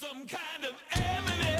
some kind of enemy.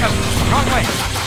Let's go. Wrong way.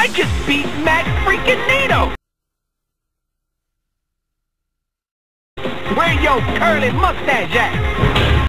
I just beat Matt freaking Nino! Where your curly mustache at?